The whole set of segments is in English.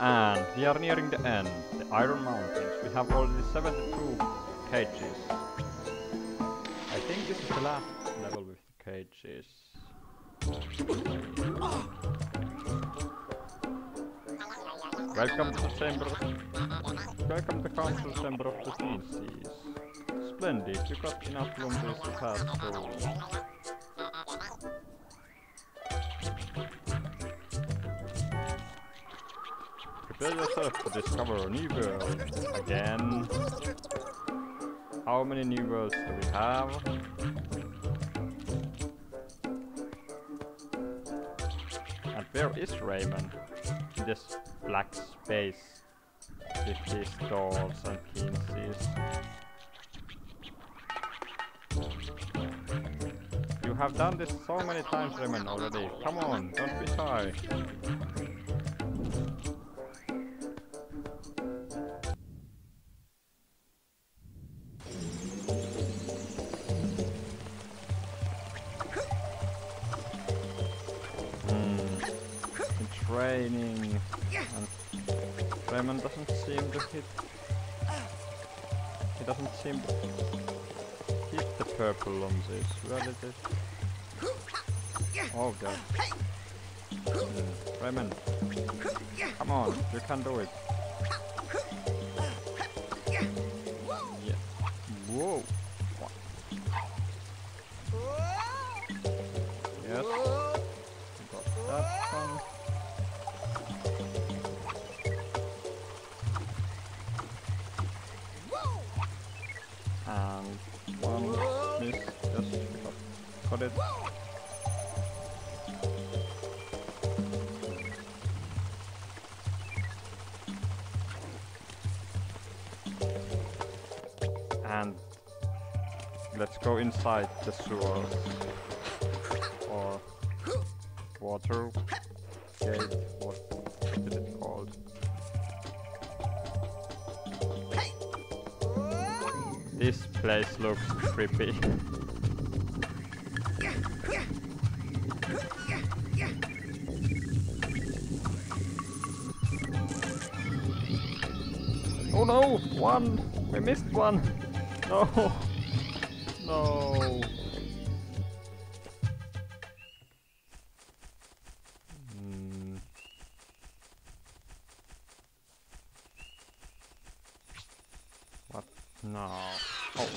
And we are nearing the end, the Iron Mountains. We have already 72 cages. I think this is the last level with the cages. Welcome to the Chamber. Welcome to the Council Chamber of the Seas. Splendid, you got enough lumberies to pass through. Prepare yourself to discover a new world. Again. How many new worlds do we have? And where is Raymond? In this black space with these doors and pinces. You have done this so many times, Raymond, already. Come on, don't be shy. The purple lumses. Where did? Oh god. Hmm. Raymond, come on, you can do it. Yeah. Whoa. And let's go inside the sewer or water gate. What is it called? This place looks creepy. Oh no! One! We missed one! No! No! Hmm. What? No. Oh.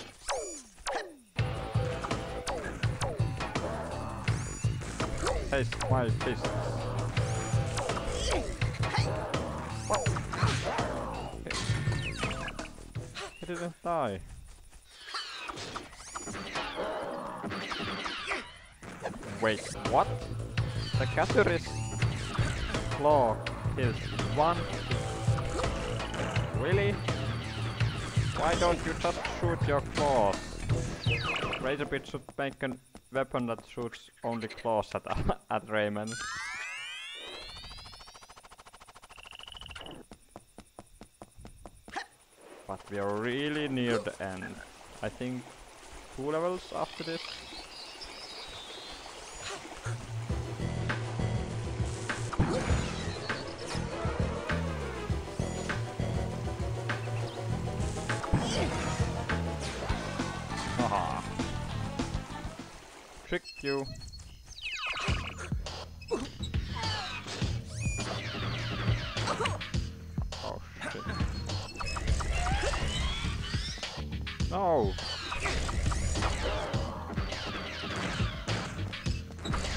Taste my. What? He didn't die. Wait, what? The Caturis claw is one. Really? Why don't you just shoot your claws? Razorbeard should make a weapon that shoots only claws at, at Raymond. But we are really near the end. I think two levels after this. You. Oh. No!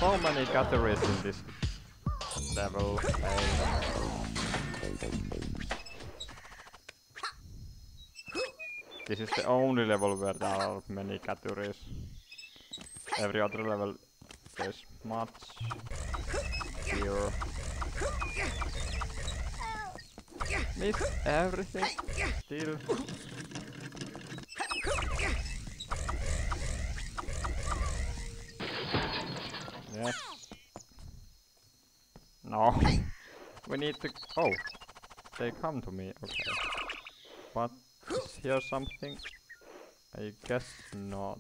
So many gatherers in this level. This is the only level where there are many categories. Every other level there's much here. Miss everything still. Yes. No. We need to. Oh, they come to me. Okay. But is here something? I guess not.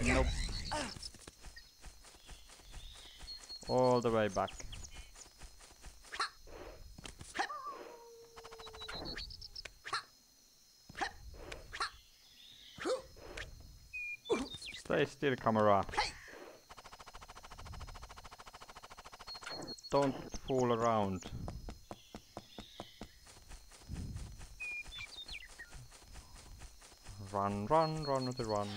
Nope. All the way back. Stay still, camera. Don't fool around. Run, run, run, the run.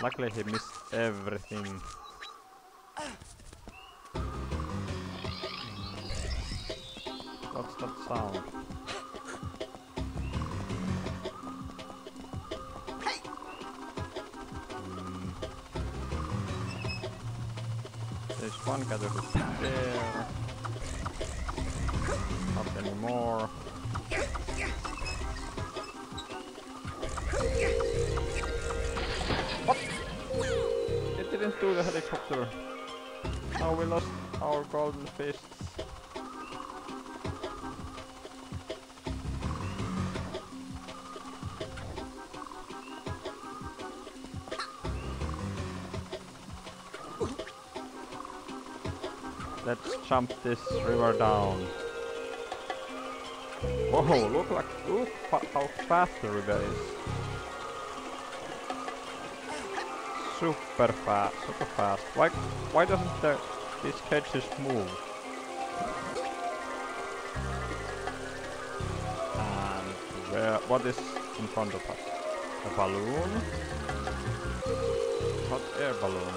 Luckily he missed everything. What's that sound? Hmm. There's one gathered there. Anymore. What? It didn't do the helicopter. Now we lost our golden fists. Let's jump this river down. Whoa, look like look how fast river is. Super fast, super fast. Why why doesn't the these cages move? And where what is in front of us? A balloon? Hot air balloon.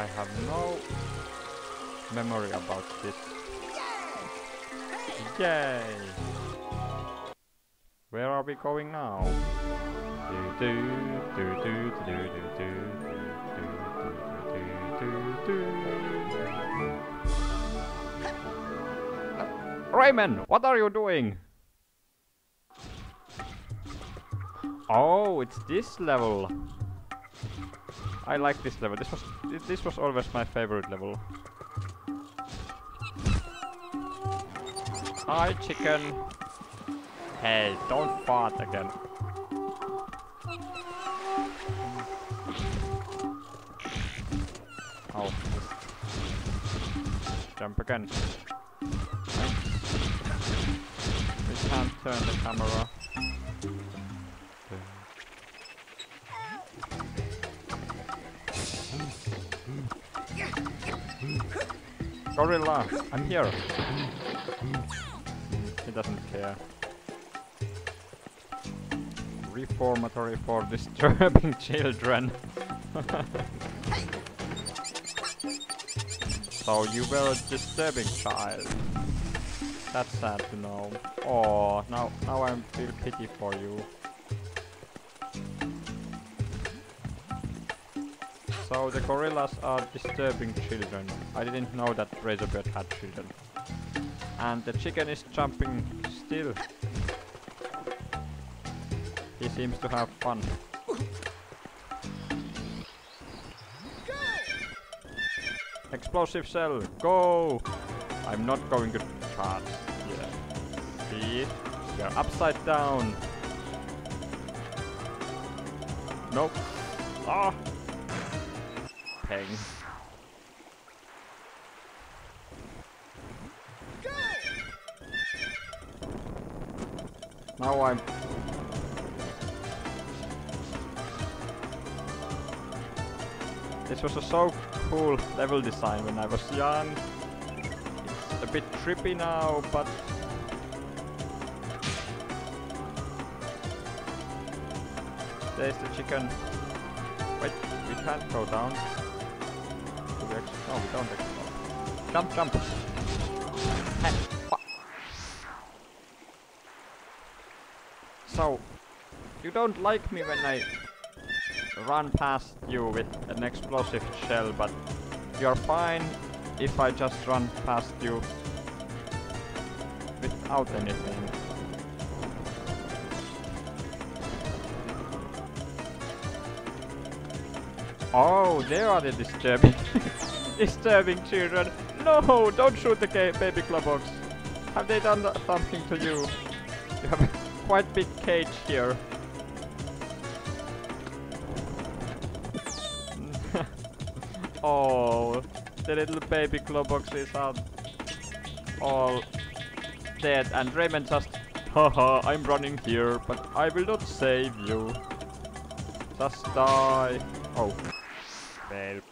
I have no memory about this. Yay! Where are we going now? Do do do do do do do do do do Raymond, what are you doing? Oh, it's this level. I like this level. This was this was always my favorite level. Hi, chicken. Hey, don't fart again. Oh. Jump again. We can't turn the camera. Gorilla, I'm here. Doesn't care. Reformatory for disturbing children. so you were a disturbing child. That's sad to know. Oh, now now I feel pity for you. So the gorillas are disturbing children. I didn't know that Razorbeard had children. And the chicken is jumping still. He seems to have fun. Explosive cell, go! I'm not going to charge. Yeah. See? We are upside down. Nope. Ah! Peng. Now I'm... This was a so cool level design when I was young. It's a bit trippy now, but... There's the chicken. Wait, we can't go down. Do we actually? No, we don't actually. Jump, jump! So, you don't like me when I run past you with an explosive shell, but you're fine if I just run past you without anything. Oh, there are the disturbing, disturbing children. No, don't shoot the baby Globox. Have they done th- something to you? You have quite big cage here. oh, the little baby is out. all dead and Raymond just Haha, I'm running here, but I will not save you. Just die. Oh. Fail.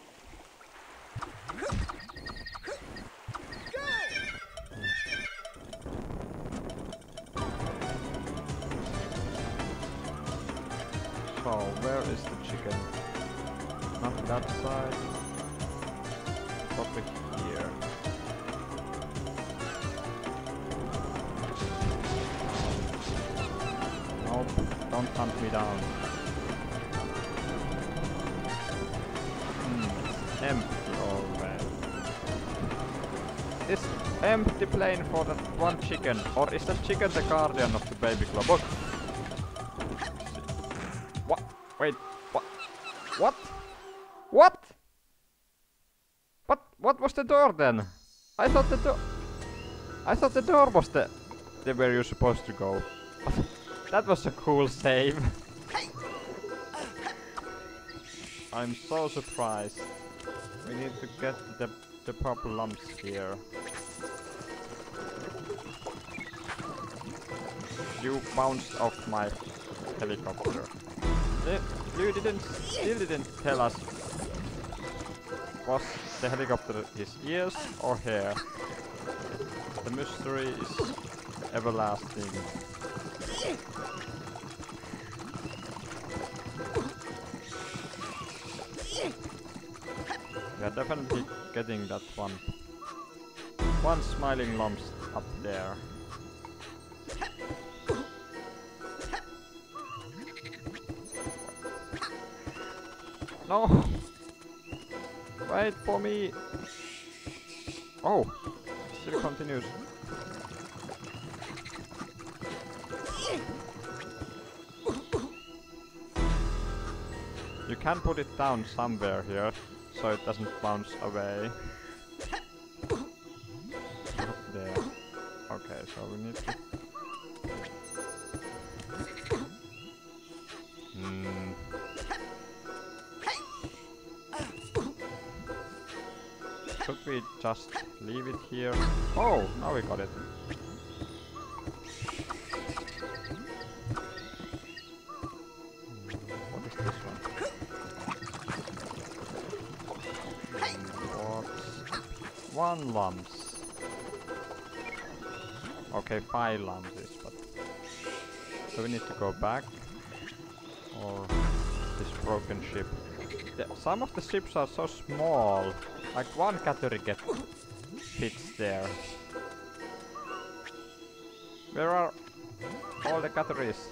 Chicken? Not that side. Probably here. Nope, don't hunt me down. Hmm, empty already. Is empty plane for that one chicken, or is that chicken the guardian of the baby club? What? What? What? What was the door then? I thought the door... I thought the door was the... the where you're supposed to go. that was a cool save. I'm so surprised. We need to get the, the purple lumps here. You bounced off my helicopter. You didn't, still didn't tell us was the helicopter his ears or hair. The mystery is everlasting. We are definitely getting that one. One smiling lumps up there. No! Wait for me! Oh! Still continues. You can put it down somewhere here, so it doesn't bounce away. Oh, there. Okay, so we need to... We just leave it here? Oh, now we got it. What is this one? What? One lumps. Okay, five lumps is but so we need to go back or this broken ship. The, some of the ships are so small. Like one get fits there. Where are all the categories?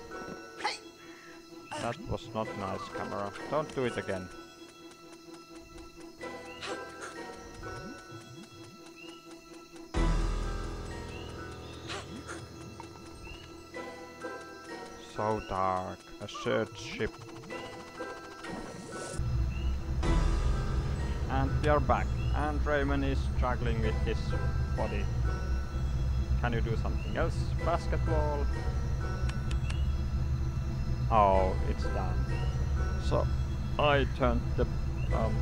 That was not nice, camera. Don't do it again. So dark. A shared ship. We are back. And Raymond is struggling with his body. Can you do something else? Basketball? Oh, it's done. So, I turned the um,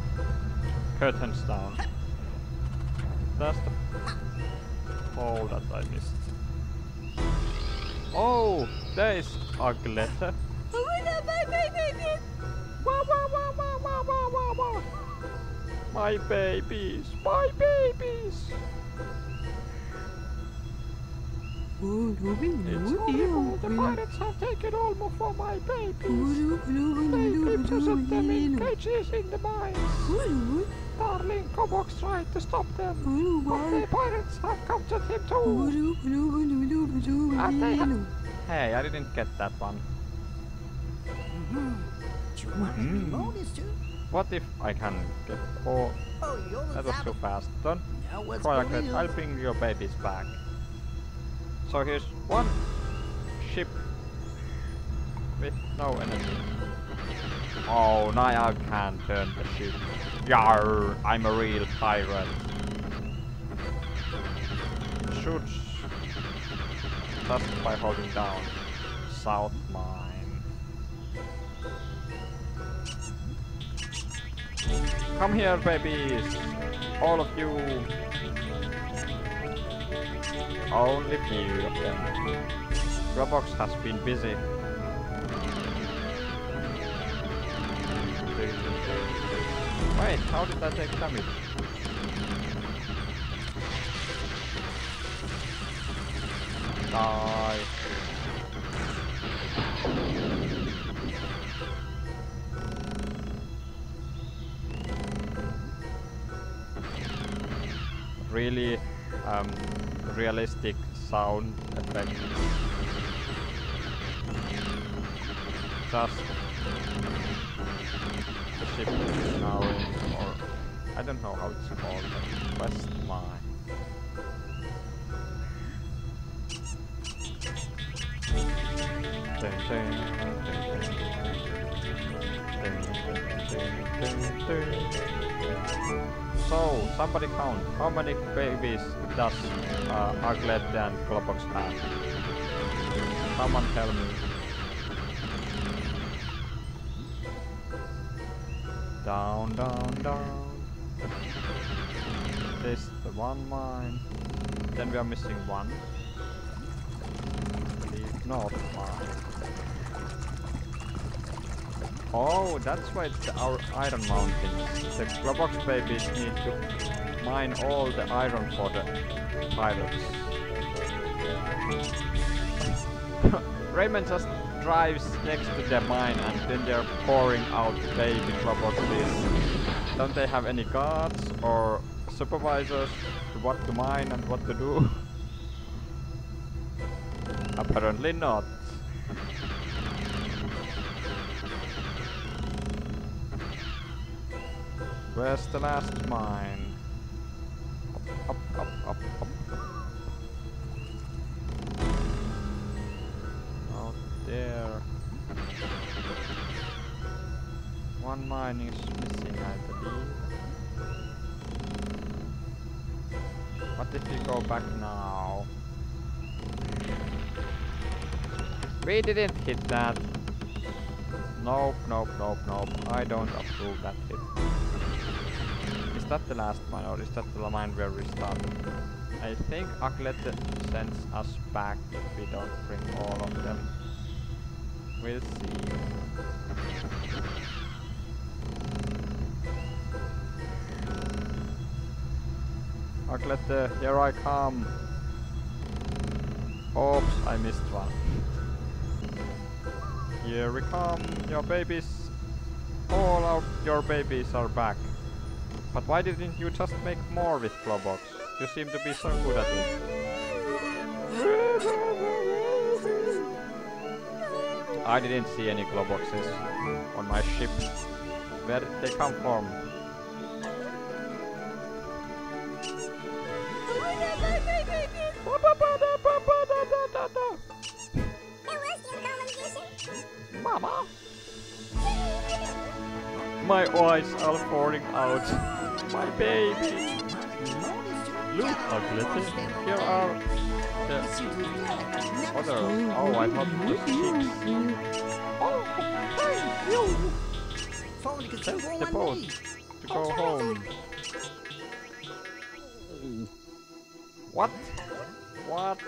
curtains down. That's the hole that I missed. Oh, there is a glitter. Wah, wah, wah, wah, wah, wah, wah, wah. My babies, my babies. It's horrible. The pirates have taken almost for my babies. They imprisoned them in cages in the mines. Darling Globox tried to stop them, but the pirates have captured him too. And they have... Hey, I didn't get that one. Mhm. What if I can get... Oh, that was too fast. Don't cry. I'll bring your babies back. So here's one ship with no enemy. Oh, now I can turn the ship. Yar! I'm a real pirate. Shoots just by holding down South Mine. Come here, babies! All of you! Only few of them. Globox has been busy. Wait, how did I take damage? Die. Really um, realistic sound effect. Just the ship is now or I don't know how it's called, but West Mine. Dun, dun, dun, So, somebody count. How many babies does uh, Uglette and Globox have? Someone tell me. Down, down, down. This the one mine. Then we are missing one. Believe not mine. Oh, that's why it's our iron mountains. The Globox babies need to mine all the iron for the pirates. Raymond just drives next to the mine and then they're pouring out baby Globoxes. Don't they have any guards or supervisors to what to mine and what to do? Apparently not. Where's the last mine? Up, up, up, up, up. Out there. One mine is missing, I believe. What if you go back now? We didn't hit that. Nope, nope, nope, nope. I don't approve that hit. That the last mine or is that the mine where we started? I think Uglette sends us back if we don't bring all of them. We'll see. Uglette, here I come. Oops, I missed one. Here we come, your babies. All of your babies are back. But why didn't you just make more with Globox? You seem to be so good at it. I didn't see any Globoxes on my ship. Where did they come from? Mama! My eyes are falling out. My baby! Look, Ugly, here are the other. Oh, I thought was chicks. Oh, thank you! Take the boat to go home. What? What?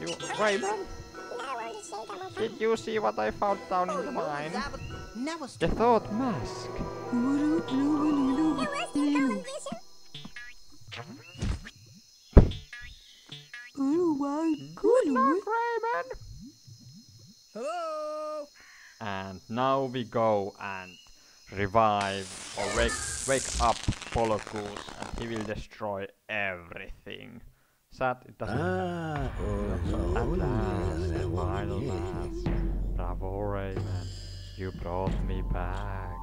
You, Raymond? Did you see what I found down in the mine? The thought mask. Good luck, Raymond. Hello. And now we go and revive or wake wake up Polokus and he will destroy everything. Sad it doesn't Ah, oh, At last, oh, at final last. Bravo Rayman, you brought me back.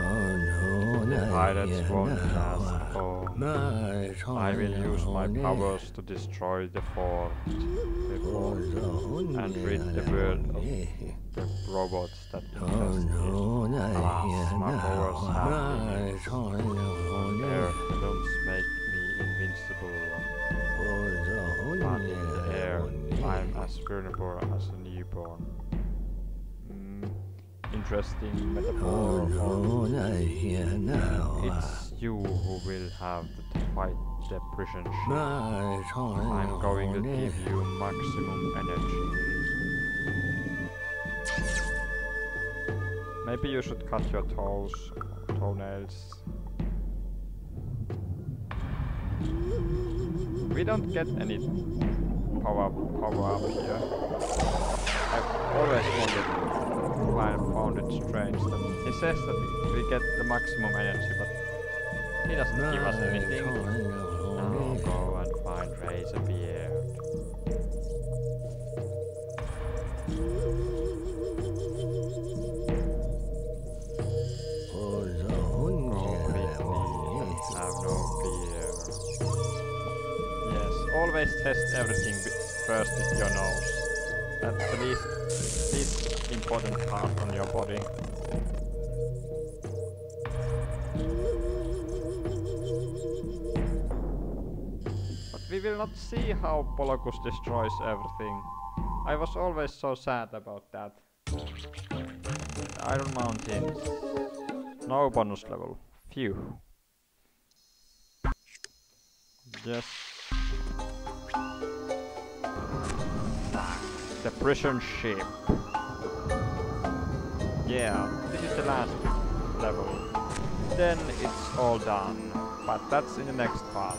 oh no, The pirates won't last uh, long. I will use my powers to destroy the fort, the fort and rid the world of the robots that infested it. Alas, my powers have limits. son, oh, don't make air yeah, I'm as vulnerable as a newborn. Mm, interesting Oh metaphor. no, not here now. It's you who will have to fight the prison ship. My time. I'm going to give you maximum energy. Maybe you should cut your toes, toenails. We don't get any power power up here. I've always wanted find found it strange that he says that we get the maximum energy, but he doesn't give us anything. Now go and find Razorbeard. Go with me and have no fear. Yes, always test everything be- first is your nose. That's the least, least important part on your body. But we will not see how Polokus destroys everything. I was always so sad about that. Iron Mountains. No bonus level. Phew. Yes. The prison ship. Yeah, this is the last level. Then it's all done. But that's in the next part.